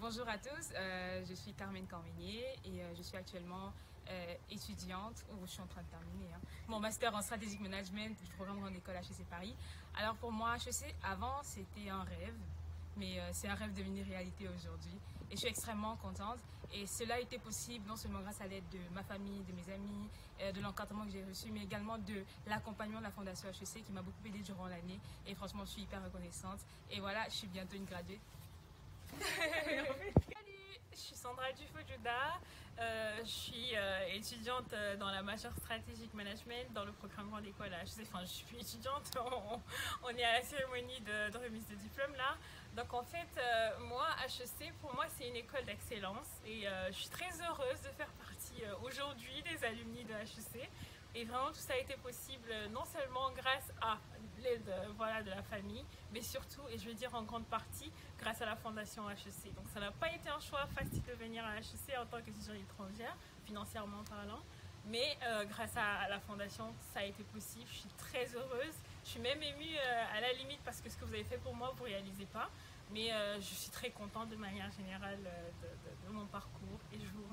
Bonjour à tous, euh, je suis Carmen Cormenier et euh, je suis actuellement euh, étudiante, ou je suis en train de terminer, hein, mon master en strategic management du programme Grande École HEC Paris. Alors pour moi, HEC, avant c'était un rêve, mais c'est un rêve devenu réalité aujourd'hui. Et je suis extrêmement contente. Et cela a été possible non seulement grâce à l'aide de ma famille, de mes amis, de l'encadrement que j'ai reçu, mais également de l'accompagnement de la Fondation HEC qui m'a beaucoup aidé durant l'année. Et franchement je suis hyper reconnaissante. Et voilà, je suis bientôt une graduée. Salut, je suis Sandra Dufo-Juda, euh, je suis euh, étudiante euh, dans la majeure stratégique management dans le programme Grande École. Enfin, je suis étudiante, on, est à la cérémonie de, remise de diplôme là. Donc en fait, moi, HEC, pour moi, c'est une école d'excellence et je suis très heureuse de faire partie aujourd'hui des alumni de HEC. Et vraiment, tout ça a été possible non seulement grâce à l'aide voilà, de la famille, mais surtout, et je veux dire en grande partie, grâce à la Fondation HEC. Donc ça n'a pas été un choix facile de venir à HEC en tant qu'étudiant étrangère, financièrement parlant. Mais euh, grâce à, la Fondation, ça a été possible. Je suis très heureuse. Je suis même émue euh, à la limite parce que ce que vous avez fait pour moi, vous ne réalisez pas. Mais euh, je suis très contente de manière générale de, de, mon parcours et je vous